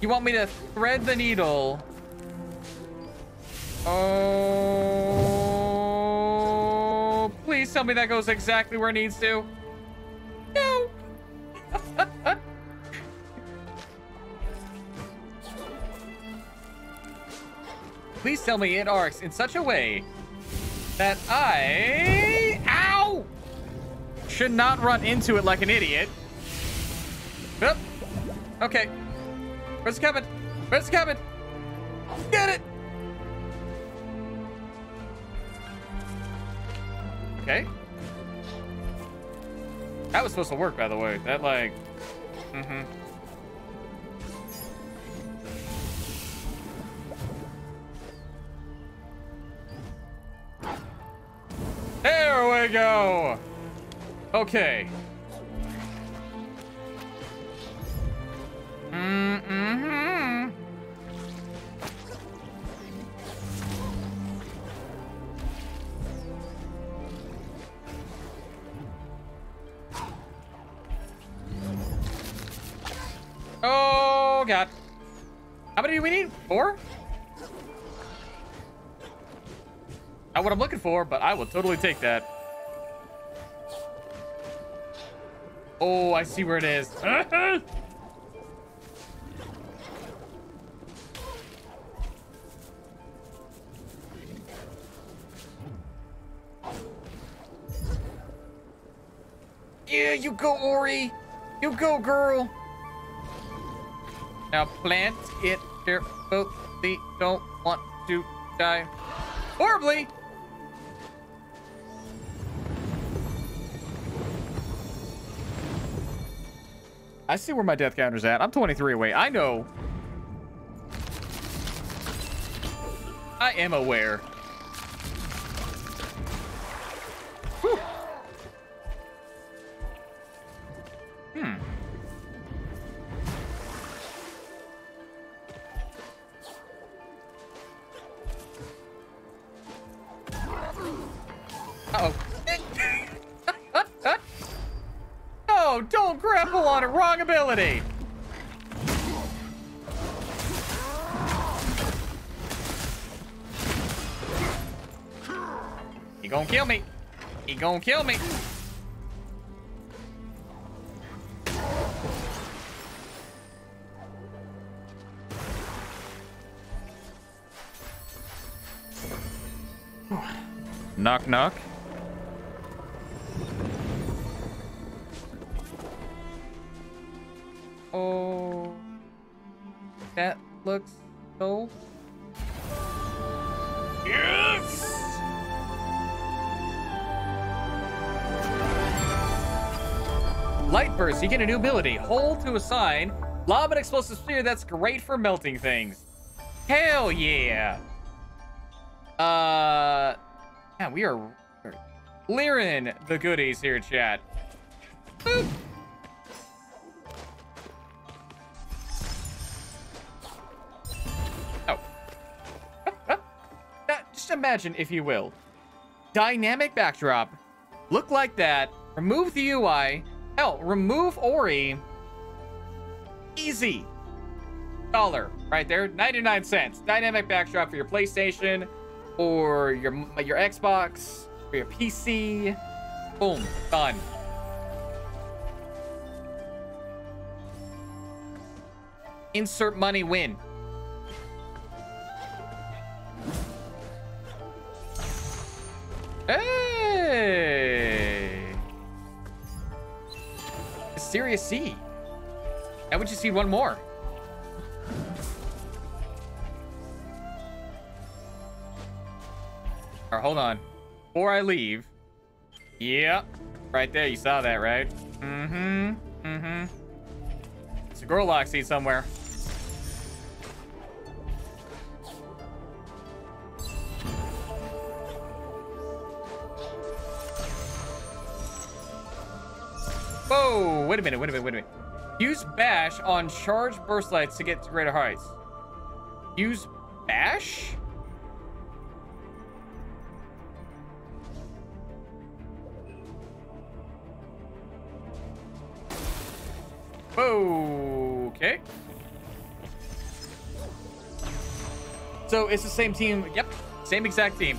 You want me to thread the needle? Oh, please tell me that goes exactly where it needs to. No. please tell me it arcs in such a way that I... Ow! Should not run into it like an idiot. Yep. Okay. Where's the cabin? Where's the cabin? Get it! Okay. That was supposed to work, by the way. That, like... Mm-hmm. There we go! Okay. Mm-hmm. Oh, God. How many do we need? Four? Not what I'm looking for, but I will totally take that. Oh, I see where it is. you go, Ori. You go, girl. Now plant it carefully. Don't want to die horribly. I see where my death counter's at. I'm 23 away. I know. I am aware. Gonna kill me. knock, knock. Burst. You get a new ability. Hold to a sign. Lob an explosive spear that's great for melting things. Hell yeah! Uh, yeah, we are, we are clearing the goodies here, chat. Boop. Oh. Now, just imagine, if you will, dynamic backdrop, look like that, remove the UI, hell, remove Ori, easy. Dollar right there, 99 cents. Dynamic backdrop for your PlayStation or your your Xbox or your PC. Boom, done. Insert money win. Serious would just need one more. Or hold on. Before I leave. Yep. Right there. You saw that, right? Mm-hmm. Mm-hmm. It's a Gorlek seed somewhere. Whoa! Wait a minute, wait a minute, wait a minute. Use bash on charged burst lights to get to greater heights. Use bash? Okay. So it's the same team. Yep, same exact team.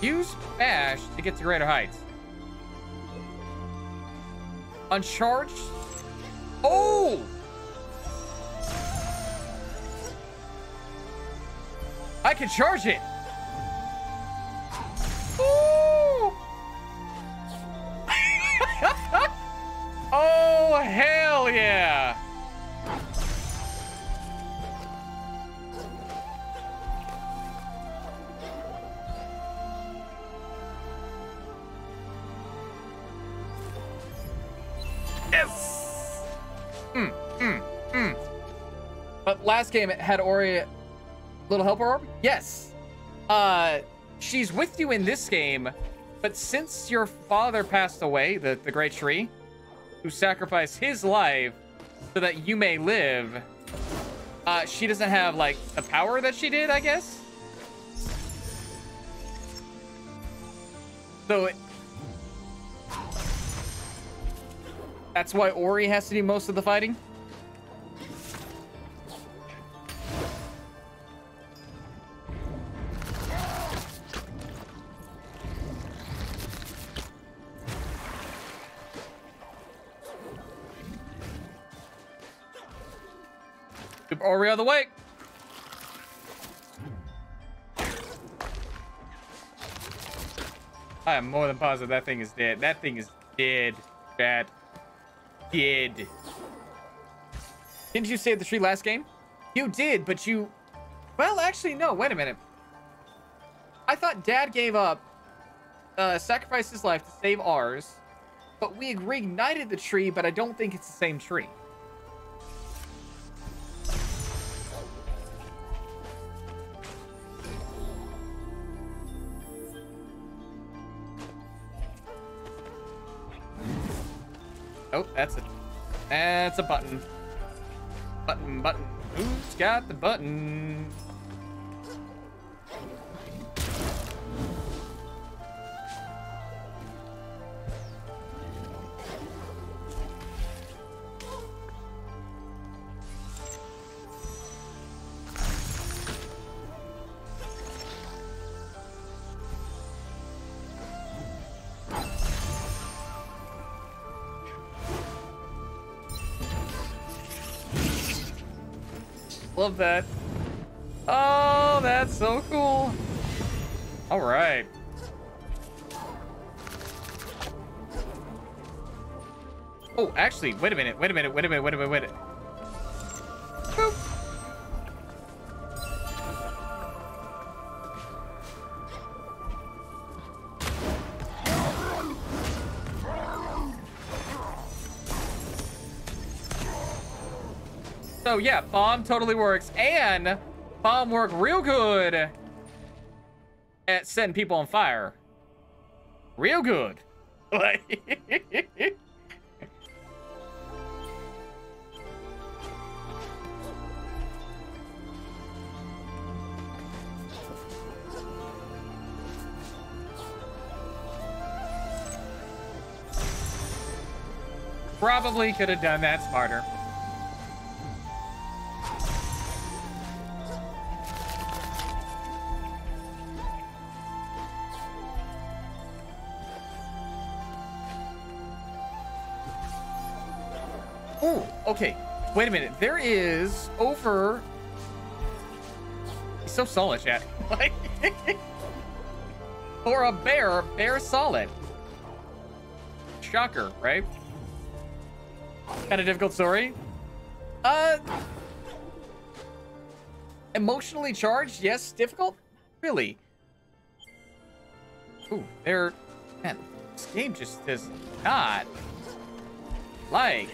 Use Bash to get to greater heights. Uncharged. Oh! I can charge it. Ooh! oh, hell yeah. Last game had Ori Little Helper Orb? Yes. Uh, she's with you in this game, but since your father passed away, the, the Great Tree, who sacrificed his life so that you may live, uh, she doesn't have, like, the power that she did, I guess? So, it, that's why Ori has to do most of the fighting? Ori on the way. I am more than positive that thing is dead. That thing is dead. Bad. Dead. Didn't you save the tree last game? You did, but you... Well, actually, no. Wait a minute. I thought Dad gave up, uh, sacrificed his life to save ours, but we reignited the tree, but I don't think it's the same tree. Oh, that's a that's a button. Button, button. Who's got the button? Love that. Oh, that's so cool. All right. Oh, actually, wait a minute, wait a minute, wait a minute, wait a minute, wait a minute. So yeah, bomb totally works, and bomb work real good at setting people on fire. Real good. Probably could have done that smarter. Okay. Wait a minute. There is over. He's so solid, chat. Like, for a bear, bear solid. Shocker, right? Kind of difficult story. Uh, emotionally charged. Yes, difficult. Really. Ooh, they're man. This game just does not like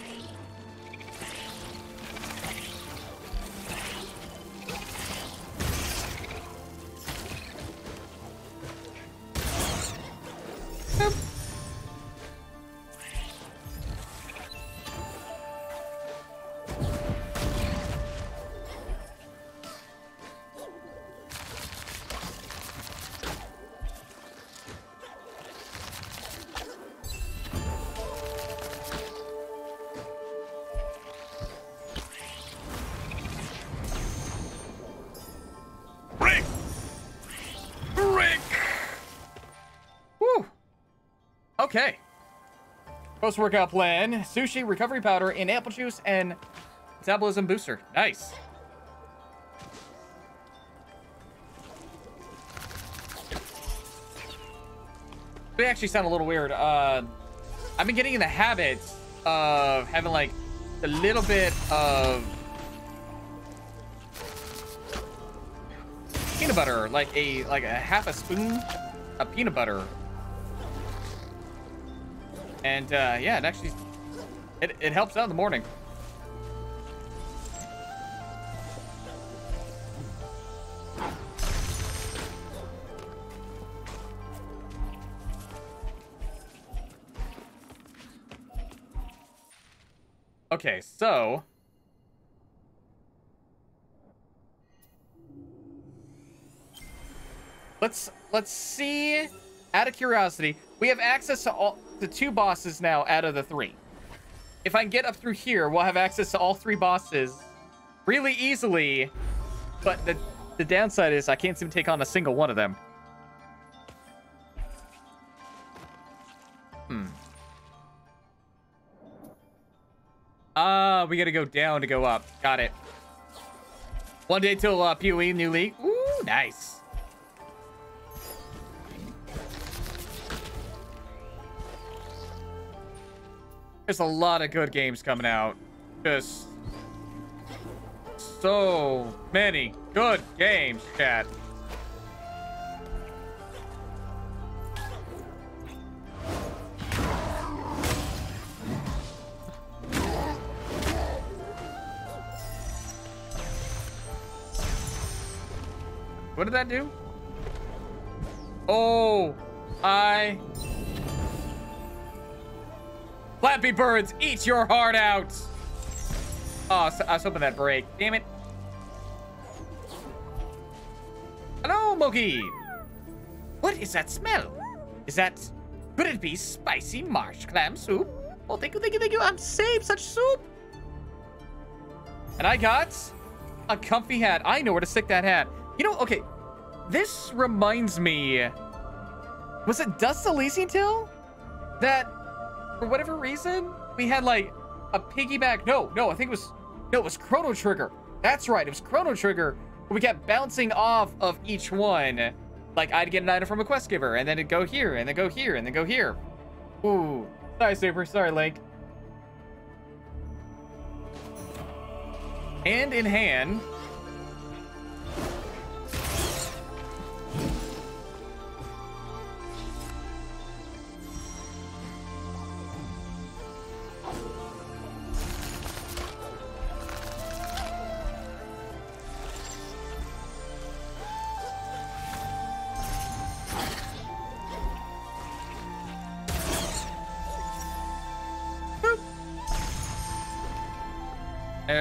Post-workout plan, sushi, recovery powder, and apple juice, and metabolism booster. Nice. They actually sound a little weird. Uh, I've been getting in the habit of having like a little bit of peanut butter, like a like a half a spoon of peanut butter. And uh, yeah, it actually it, it helps out in the morning. Okay, so let's let's see. Out of curiosity, we have access to all the two bosses now out of the three. If I can get up through here, we'll have access to all three bosses really easily. But the the downside is I can't seem to take on a single one of them. Hmm. Ah, uh, we gotta go down to go up. Got it. One day till uh, PoE new league. Ooh, nice. There's a lot of good games coming out. Just so many good games, chat. What did that do? Oh, I... Flappy Birds, eat your heart out! Oh, I was hoping that break. Damn it. Hello, Moki! What is that smell? Is that... Could it be spicy marsh clam soup? Oh, thank you, thank you, thank you. I'm saved such soup. And I got a comfy hat. I know where to stick that hat. You know, okay, this reminds me. Was it Dust Elysian Tail? That, for whatever reason, we had like a piggyback. No, no, I think it was, no, it was Chrono Trigger. That's right, it was Chrono Trigger. We kept bouncing off of each one. Like, I'd get an item from a quest giver, and then it'd go here, and then go here, and then go here. Ooh. Sorry, Super. Sorry, Link. Hand in hand,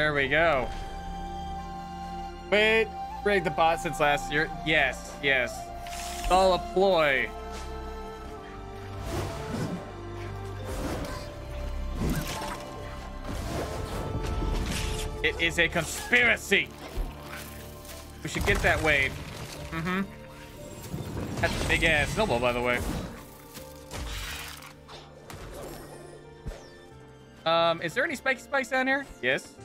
There we go. Wait, break the bot since last year. Yes, yes. It's all a ploy. It is a conspiracy. We should get that Wade. Mm-hmm. That's a big ass snowball, by the way. Um, is there any spiky spikes down here? Yes.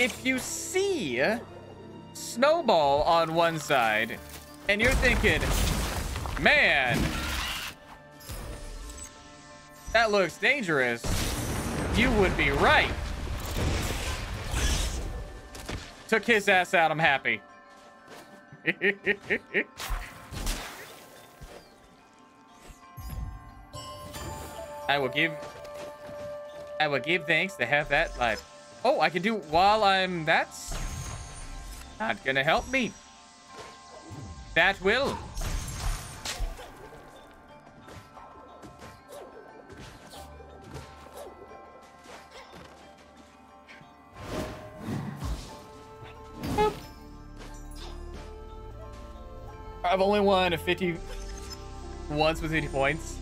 If you see Snowball on one side and you're thinking, man, that looks dangerous, you would be right. Took his ass out, I'm happy. I will give... I will give thanks to have that life. Oh, I can do while I'm... That's... Not gonna help me. That will. I've only won a 50 once with 50 points.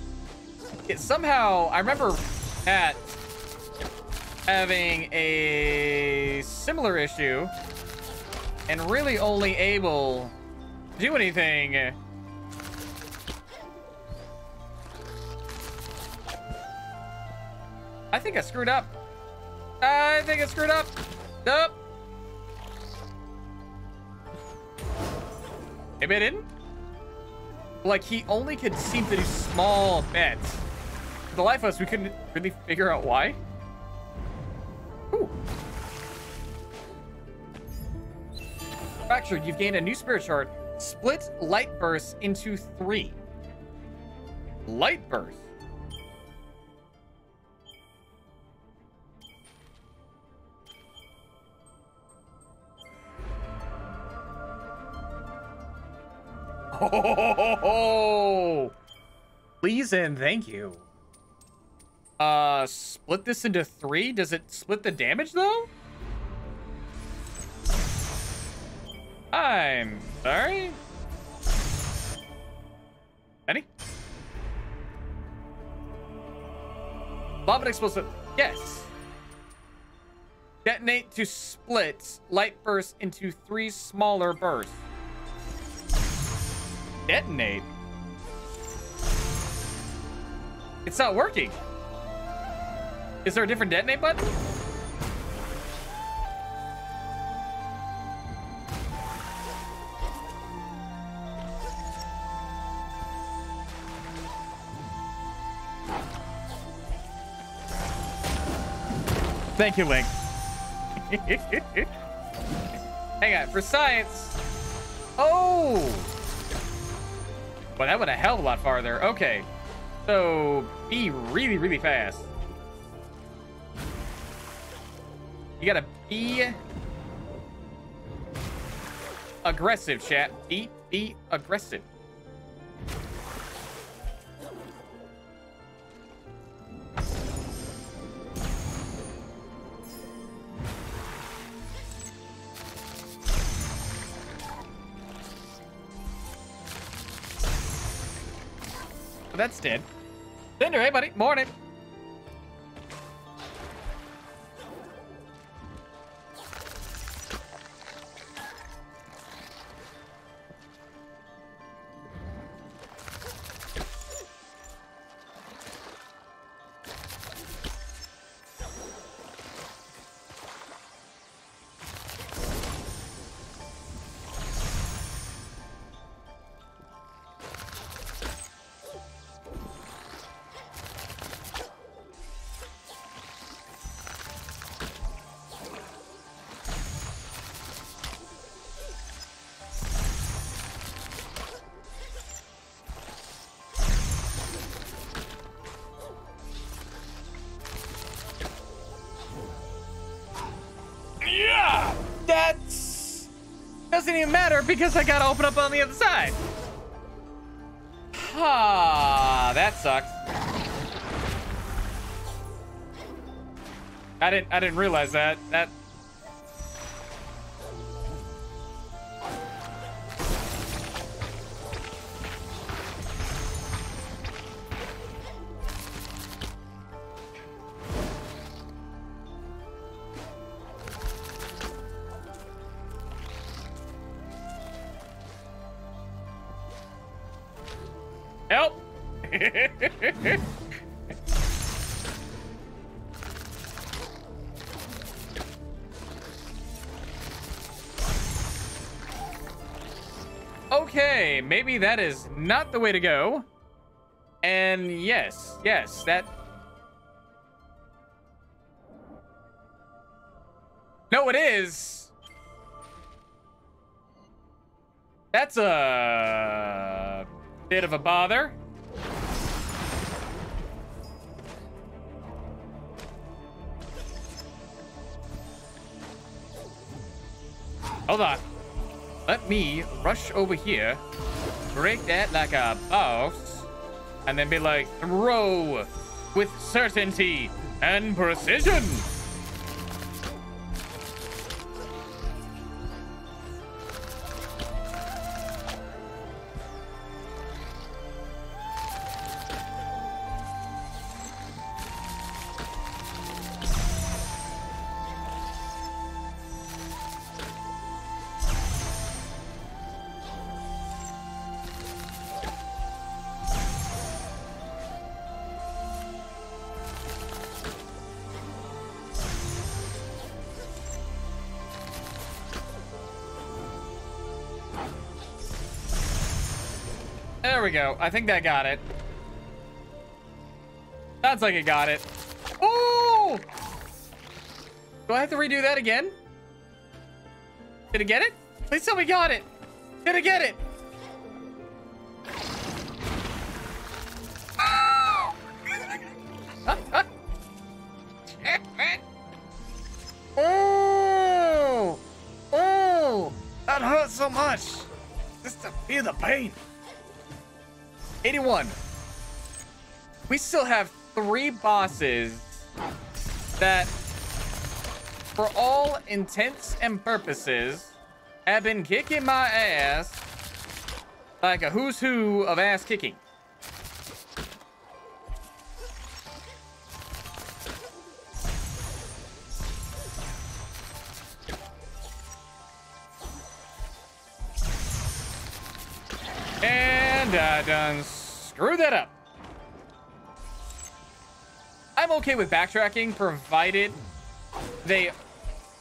It, somehow, I remember Pat having a similar issue and really only able to do anything I think I screwed up. I think I screwed up. Nope. Maybe I didn't? Like, he only could seem to do small bets. For the life of us, we couldn't really figure out why. Fractured, you've gained a new spirit shard. Split light burst into three. Light burst. Oh, please and thank you. Uh, split this into three? Does it split the damage, though? I'm sorry? Any? Lava explosive. Yes. Detonate to split light burst into three smaller bursts. Detonate? It's not working. Is there a different detonate button? Thank you, Link. Hang on, for science. Oh! Well, that went a hell of a lot farther. Okay. So, be really, really fast. You gotta be aggressive, chat. Be, be aggressive. Dead. Cinder, hey buddy, morning. Doesn't even matter because I gotta open up on the other side. Ah, that sucks. I didn't I didn't realize that. That okay, maybe that is not the way to go. And yes, yes, that... No, it is! That's a bit of a bother. Hold on. Let me rush over here, break that like a boss, and then be like, throw with certainty and precision. Go. I think that got it. Sounds like it got it. Ooh! Do I have to redo that again? Did it get it? Please tell me got it. Did it get it? Oh! oh! Oh! That hurt so much. Just to feel the pain. 81. We still have three bosses that, for all intents and purposes, have been kicking my ass like a who's who of ass kicking. And I uh, done screwed that up. I'm okay with backtracking, provided they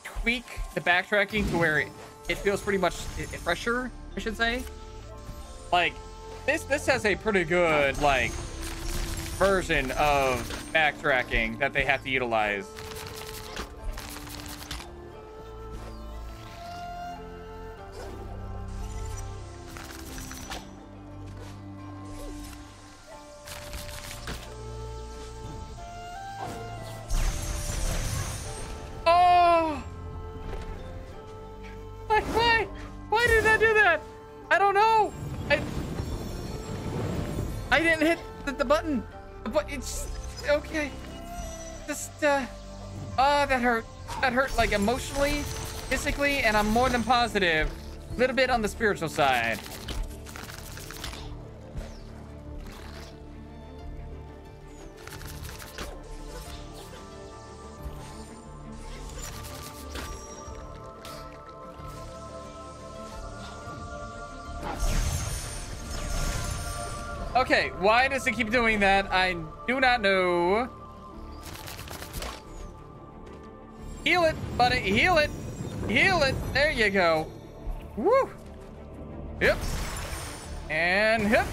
tweak the backtracking to where it feels pretty much fresher, I should say. Like, this this has a pretty good, like, version of backtracking that they have to utilize. Like, emotionally, physically, and I'm more than positive. A little bit on the spiritual side. Okay, why does it keep doing that? I do not know. Heal it, buddy. Heal it. Heal it. There you go. Woo. Yep. And hip.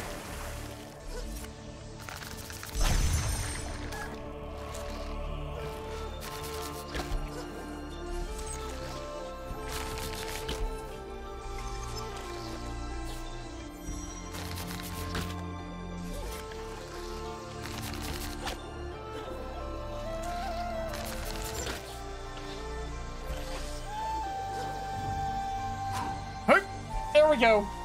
We go.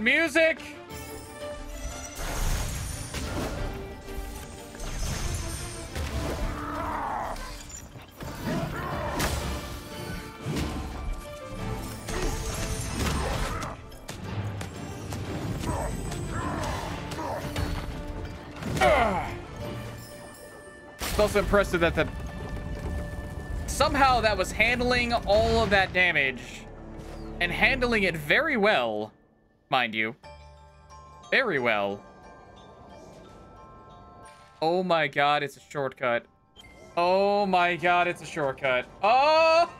That music. Also impressive that the somehow that was handling all of that damage and handling it very well, mind you. Very well. Oh my god, it's a shortcut. Oh my god, it's a shortcut. Oh!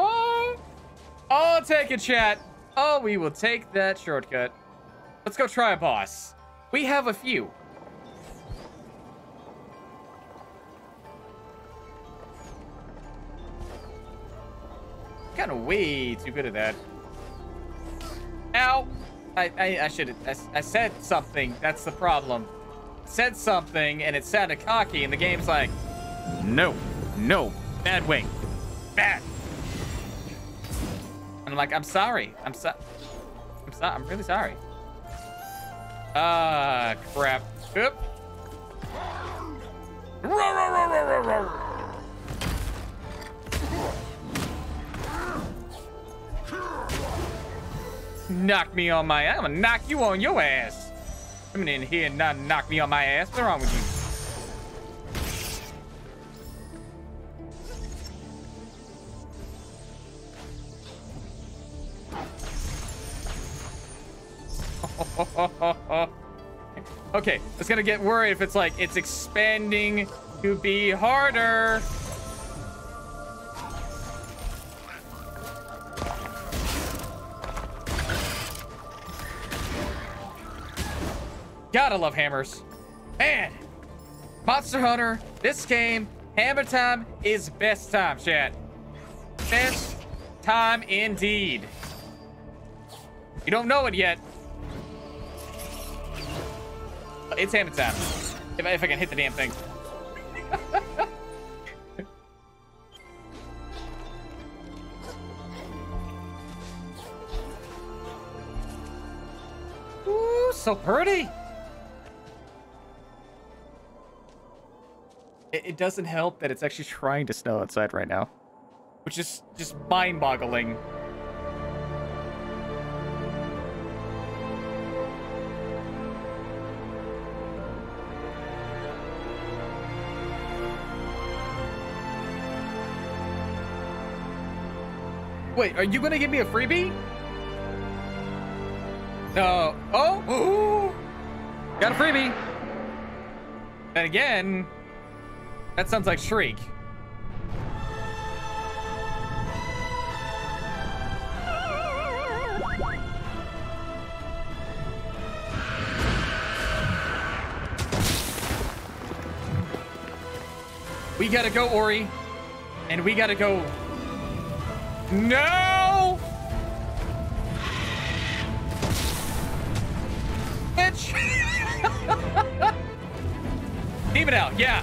I'll take it, chat. Oh, we will take that shortcut. Let's go try a boss. We have a few. Kind of way too good at that. Ow! I, I, I should I, I said something. That's the problem. Said something and it sounded cocky and the game's like, no, no, bad wing, bad. And I'm like, I'm sorry. I'm so, I'm sorry. I'm really sorry. Ah, crap. Oop. Knock me on my I'm gonna knock you on your ass. Coming in here and not knock me on my ass. What's wrong with you? okay, it's gonna get worried if it's like it's expanding to be harder. Gotta love hammers. Man, Monster Hunter, this game, hammer time is best time, chat. Best time indeed. You don't know it yet. It's hammer time. If I, if I can hit the damn thing. Ooh, so pretty. It, doesn't help that it's actually trying to snow outside right now, which is just mind-boggling. Wait, are you gonna give me a freebie? No. Oh! Ooh. Got a freebie. And again, that sounds like Shriek. We gotta go, Ori. And we gotta go no! Bitch! Keep it out, yeah.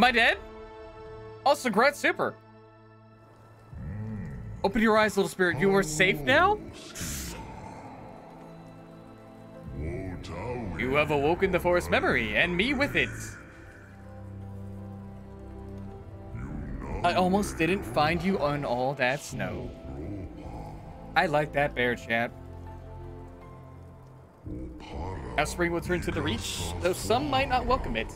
Am I dead? Also, great super. Open your eyes, little spirit. You are safe now? You have awoken the forest memory, and me with it. I almost didn't find you on all that snow. I like that bear chat. How spring will turn to the reach, though some might not welcome it.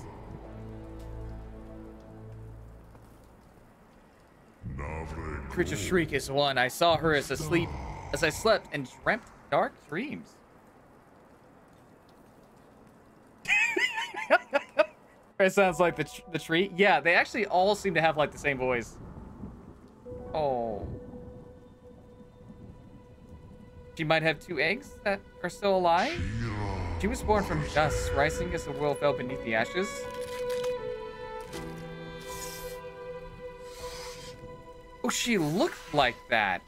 Creature Shriek is one. I saw her as asleep as I slept and dreamt dark dreams. it sounds like the, the tree. Yeah, they actually all seem to have like the same voice. Oh. She might have two eggs that are still alive? She uh, was born from dust, rising as the world fell beneath the ashes. Oh, she looked like that.